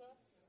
stuff?